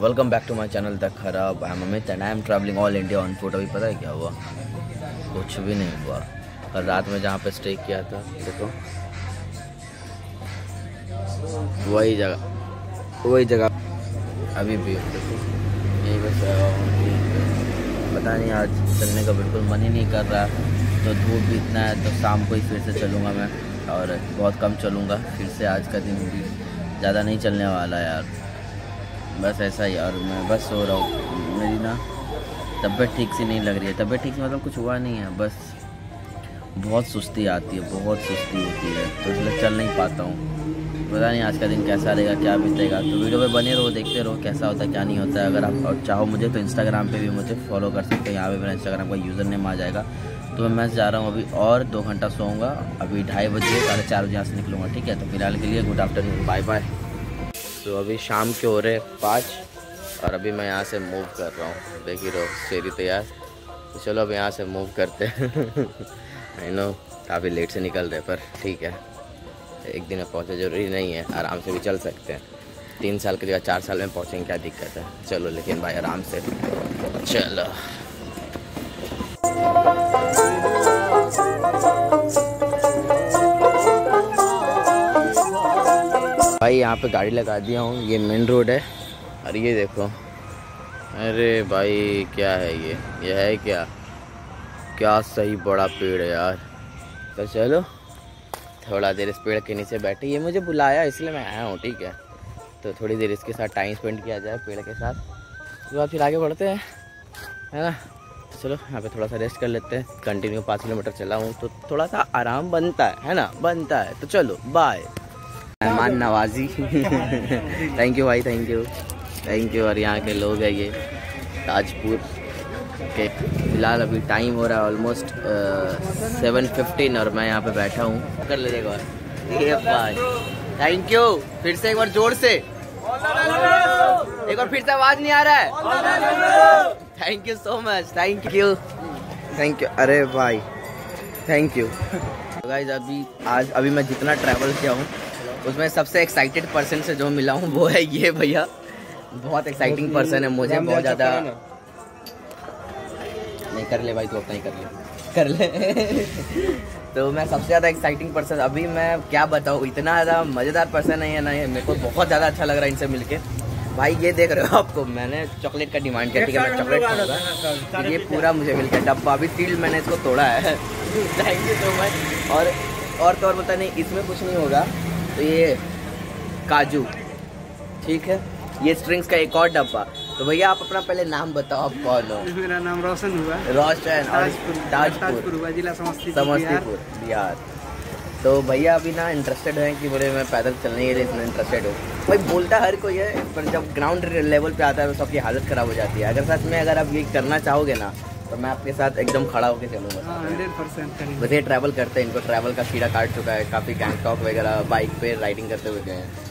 Welcome back to my channel the Kharab I am Amit and I am travelling all India on foot अभी पता है क्या हुआ? कुछ भी नहीं हुआ। और रात में जहाँ पे स्टे किया था, देखो। वही जगह वही जगह। अभी भी, देखो। यहीं हूँ। पता नहीं आज चलने का बिल्कुल मन ही नहीं कर रहा। तो धूप भी इतना है तो शाम को ही फिर से चलूँगा मैं और बहुत कम चलूँगा, फिर से आज का दिन भी ज़्यादा नहीं चलने वाला यार। बस ऐसा ही और मैं बस सो रहा हूँ। मेरी ना तबीयत ठीक से नहीं लग रही है। तबीयत ठीक से मतलब कुछ हुआ नहीं है, बस बहुत सुस्ती आती है, बहुत सुस्ती होती है तो इसलिए चल नहीं पाता हूँ। पता नहीं आज का दिन कैसा रहेगा, क्या बीतेगा। तो वीडियो में बने रहो, देखते रहो कैसा होता है, क्या नहीं होता है। अगर आप चाहो मुझे तो इंस्टाग्राम पे भी मुझे फॉलो कर सकते हो। यहाँ पे मेरा इंस्टाग्राम का यूज़र नेम आ जाएगा। तो मैं जा रहा हूँ अभी और दो घंटा सोऊँगा। अभी ढाई बजे, साढ़े चार बजे यहाँ से निकलूँगा, ठीक है? तो फ़िलहाल के लिए गुड आफ्टरनून बाय बाय तो अभी शाम के हो रहे पाँच, और अभी मैं यहाँ से मूव कर रहा हूँ। देख ही रहो शेरी तैयार। तो चलो अब यहाँ से मूव करते हैं। आई नो काफ़ी लेट से निकल रहे पर ठीक है। एक दिन में पहुँचे ज़रूरी नहीं है, आराम से भी चल सकते हैं। तीन साल की जगह चार साल में पहुँचेंगे क्या दिक्कत है? चलो, लेकिन भाई आराम से। चलो। भाई, यहाँ पे गाड़ी लगा दिया हूँ। ये मेन रोड है। और ये देखो। अरे भाई, क्या है ये? ये है क्या? क्या सही बड़ा पेड़ है यार। तो चलो, थोड़ा देर इस पेड़ के नीचे बैठे। ये मुझे बुलाया, इसलिए मैं आया हूँ, ठीक है? तो थोड़ी देर इसके साथ टाइम स्पेंड किया जाए पेड़ के साथ। उसके बाद फिर आगे बढ़ते हैं, है ना? तो चलो, यहाँ पे थोड़ा सा रेस्ट कर लेते हैं। कंटिन्यू पाँच किलोमीटर चला हूँ तो थोड़ा सा आराम बनता है है ना? बनता है। तो चलो बाय मेहमान नवाजी। थैंक यू भाई थैंक यू थैंक यू और यहाँ के लोग हैं ये। ताजपुर के। फ़िलहाल अभी टाइम हो रहा है ऑलमोस्ट सेवन फिफ्टीन और मैं यहाँ पे बैठा हूँ। कर ले थैंक यू फिर से एक बार ज़ोर से। एक बार फिर से आवाज़ नहीं आ रहा है। Thank you so much thank you thank you अरे भाई। थैंक यू गाइज़ अभी आज अभी मैं जितना ट्रैवल किया हूँ उसमें सबसे एक्साइटेड पर्सन से जो मिला हूँ वो है ये भैया। बहुत एक्साइटिंग पर्सन है मुझे बहुत ज़्यादा नहीं कर ले भाई तू अपना ही कर ले। कर ले। तो मैं सबसे ज़्यादा एक्साइटिंग पर्सन अभी मैं क्या बताऊँ इतना ज़्यादा मज़ेदार पर्सन है ना ये मेरे को बहुत ज़्यादा अच्छा लग रहा है इनसे मिलके। भाई ये देख रहे हो आपको मैंने चॉकलेट का डिमांड किया ठीक है मैं चॉकलेट खाऊँगा। ये पूरा मुझे मिल गया डब्बा अभी सील मैंने इसको तोड़ा है। थैंक यू सो मच और और तो और पता नहीं इसमें कुछ नहीं होगा। तो ये काजू ठीक है? ये स्ट्रिंग्स का एक और डब्बा। तो भैया आप अपना पहले नाम बताओ आप कौन हो? मेरा नाम रोशन हुआ। रोशन ताजपुर जिला समस्तीपुर बिहार। तो भैया अभी ना इंटरेस्टेड है कि बोले मैं पैदल चलने के लिए इतना इंटरेस्टेड हूँ। भाई बोलता हर कोई है पर जब ग्राउंड लेवल पे आता है तो सबकी हालत खराब हो जाती है। अगर सच में अगर आप ये करना चाहोगे ना तो मैं आपके साथ एकदम खड़ा होकर चलूँगा हाँ हंड्रेड परसेंट करेंगे। वैसे ट्रैवल करते हैं इनको ट्रैवल का कीड़ा काट चुका है काफ़ी गैंगटॉक वगैरह बाइक पे राइडिंग करते हुए गए हैं।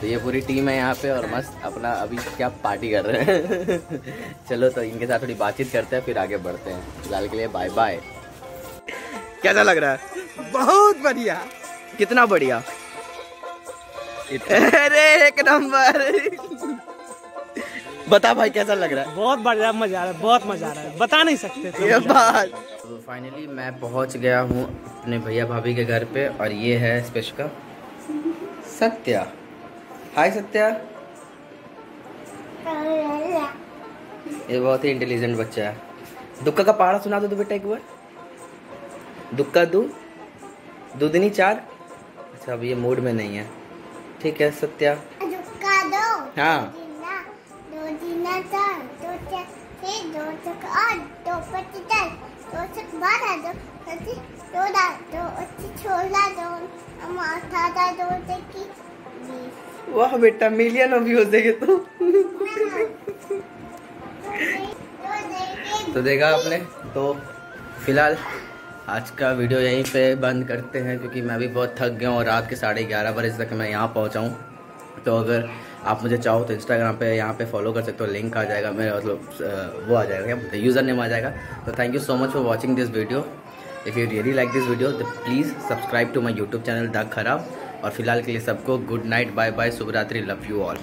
तो ये पूरी टीम है यहाँ पे और मस्त अपना अभी क्या पार्टी कर रहे हैं। चलो तो इनके साथ थोड़ी बातचीत करते हैं फिर आगे बढ़ते हैं। फ़िलहाल के लिए बाय बाय कैसा लग रहा है? बहुत बढ़िया। कितना बढ़िया? अरे एक नंबर। बता भाई कैसा लग रहा है? बहुत बढ़िया मज़ा आ रहा है बहुत मज़ा आ रहा है। बता नहीं सकते तो ये बात। तो फाइनली मैं पहुँच गया हूँ अपने भैया भाभी के घर पे और ये है स्पेशका सत्या। हाय सत्या। ये बहुत ही इंटेलिजेंट बच्चा है। दुक्का का पहाड़ा सुना दो तो बेटा एक बार। दुक्का दू। दूधनी चार। अच्छा अब ये मूड में नहीं है। ठीक है सत्या। दो। हाँ। चार दो चक आठ दो पच्चीस दस दो चक बारह दो पच्चीस दो दो सोलह दो अठारह दो तकी बीस। वाह बेटा मिलियन ऑफ़ व्यूज़ देखे तो। तो देखा आपने? तो फ़िलहाल आज का वीडियो यहीं पे बंद करते हैं क्योंकि मैं भी बहुत थक गया हूँ और रात के साढ़े ग्यारह बजे तक मैं यहाँ पहुँचा हूँ। तो अगर आप मुझे चाहो तो इंस्टाग्राम पे, यहाँ पे फॉलो कर सकते हो लिंक आ जाएगा, मेरा मतलब वो आ जाएगा यूज़र नेम आ जाएगा। तो thank you so much for watching this video if you really like this video तो please subscribe to my YouTube channel the Kharab और फ़िलहाल के लिए सबको गुड नाइट बाय बाय शुभरात्रि लव यू ऑल